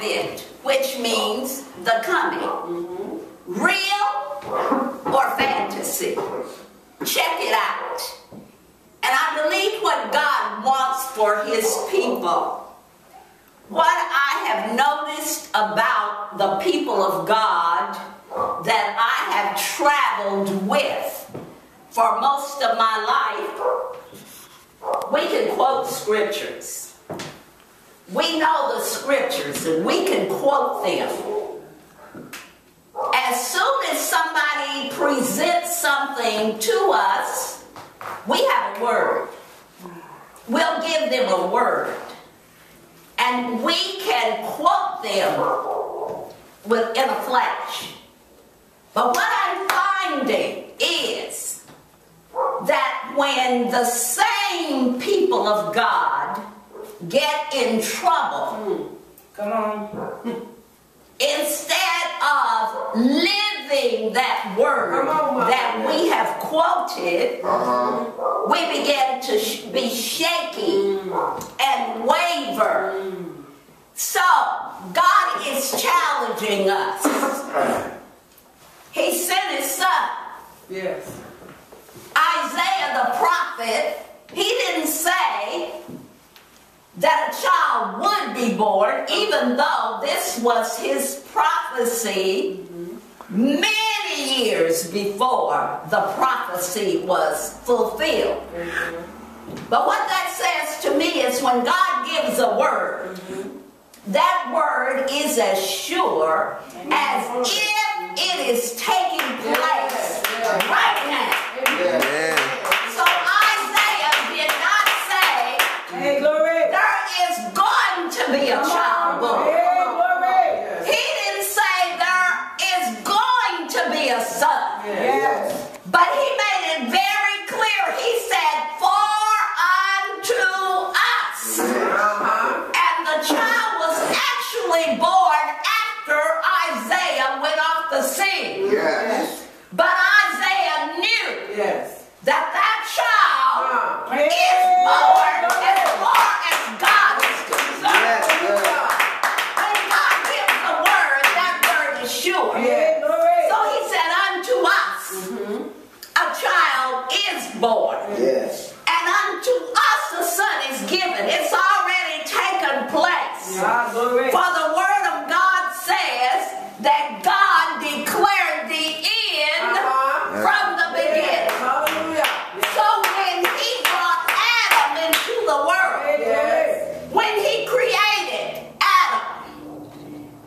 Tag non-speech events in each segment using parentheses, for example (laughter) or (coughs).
advent, which means the coming. Real or fantasy? Check it out. And I believe what God wants for his people. What I have noticed about the people of God that I have traveled with for most of my life, we can quote scriptures. We know the scriptures and we can quote them. As soon as somebody presents something to us, we have a word. We'll give them a word. And we can quote them within a flash. But what I'm finding is that when the same people of God get in trouble, hmm. Come on. (laughs) instead of living that word on, that we have quoted, Uh-huh. we begin to sh- be shaky hmm. and waver. Hmm. So, God is challenging us. (coughs) He sent his son. Yes. Isaiah the prophet, he didn't say that a child would be born, even though this was his prophecy many years before the prophecy was fulfilled. But what that says to me is when God gives a word, that word is as sure as if it is taking place right now. Amen. So Isaiah did not say Hey, glory. there is going to be a child born. He didn't say there is going to be a son. Yes. But he made it very clear. He said, For unto us. Uh-huh. And the child was actually born after Isaiah went off the scene. Yes. But Isaiah knew Yes. that that child Uh, is born as far as God is concerned. Yes. Yes. When God gives a word, that word is sure. Hey, glory. So he said, Unto us a child is born, Yes. and unto us a son is given. It's already taken place. Ah, glory. For the word of God says that God declared the end Uh-huh. from the beginning. Hallelujah. So when he brought Adam into the world, Yes. when he created Adam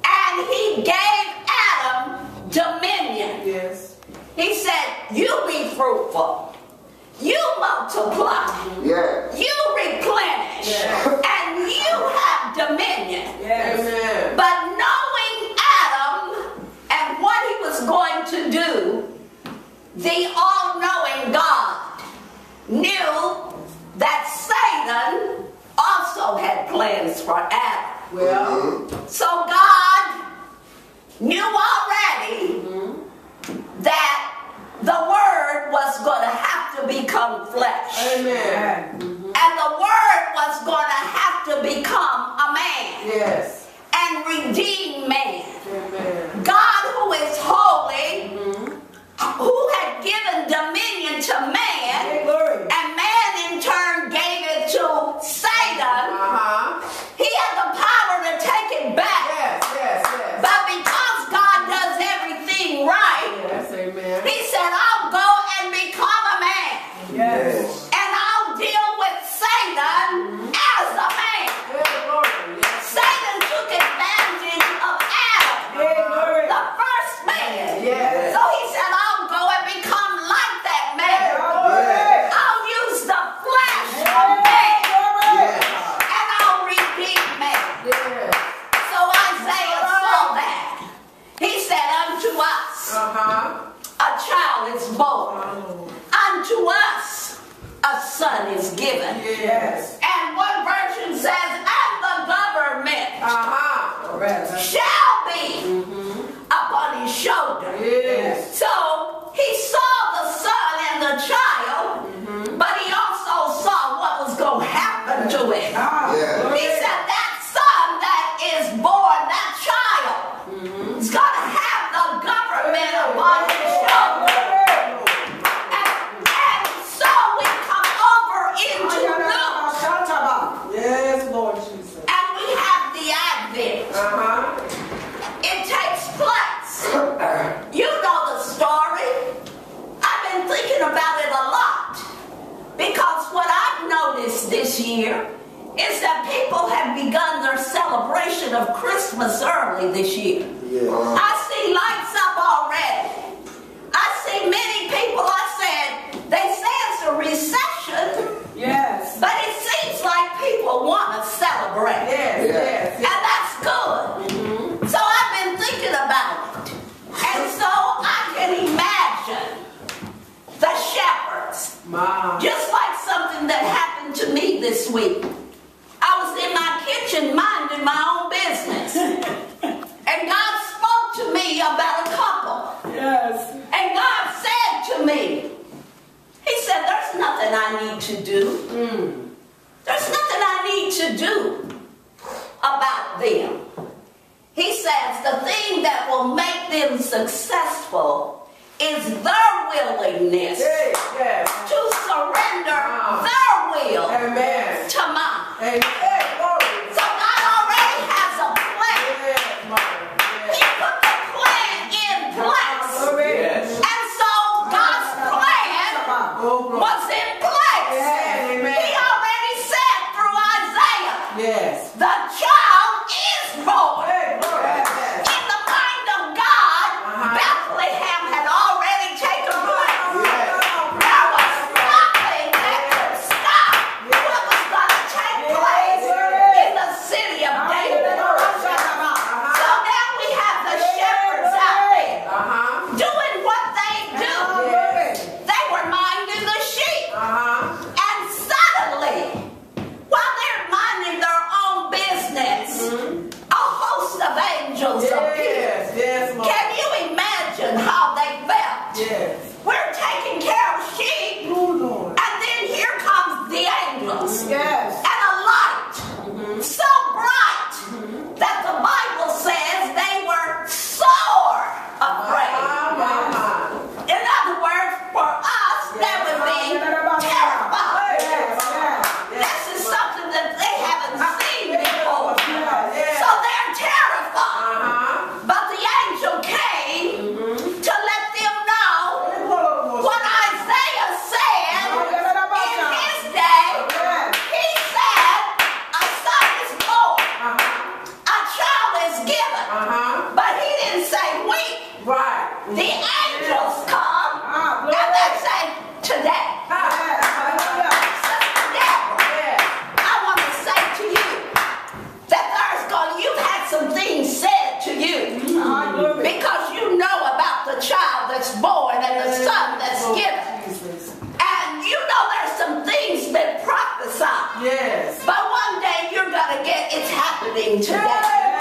and he gave Adam dominion, Yes. he said, You be fruitful, you multiply, Yes. you replenish, Yes. and you have dominion. Yes. But knowing Adam and what he was going to do, the all knowing God knew that Satan also had plans for Adam. Well, mm-hmm. So God knew already mm-hmm. that the word was going to have to become flesh. amen. And the word was going to have to become a man Yes. and redeem man. Amen. God, who is holy, mm-hmm. who had given dominion to man, Hey, glory. and man in turn gave it to Satan, Uh-huh. he had the power to take it back. Yes, yes, yes. But because God does everything right, Yes, amen. he said, I'll go and become a man, Yes. and I'll deal with Satan as a man. Hey, glory. Yes. Satan took advantage of Adam, Hey, glory. the first man. Yes. So he said, I'll go and become like that Hey, man. glory. I'll use the flesh of Hey, man glory. and I'll redeem man. Yes. So Isaiah saw that. He said, Unto us Uh-huh. a child is born, unto us a son is given. Yes. And one version says, And the government Uh-huh. Shall be upon his shoulder. Yes. So celebration of Christmas early this year. Yeah. I see lights up already. I see many people, I said, they say it's a recession. Yes. But it seems like people want to celebrate. Yes, yes. yes. And that's good. Mm -hmm. So I've been thinking about it. And so I can imagine the shepherds. Wow. Just like something that happened to me this week. I need to do. Mm. There's nothing I need to do about them. He says the thing that will make them successful is their willingness You know there's some things been prophesied. Yes. But one day you're going to get it's happening today. Yes.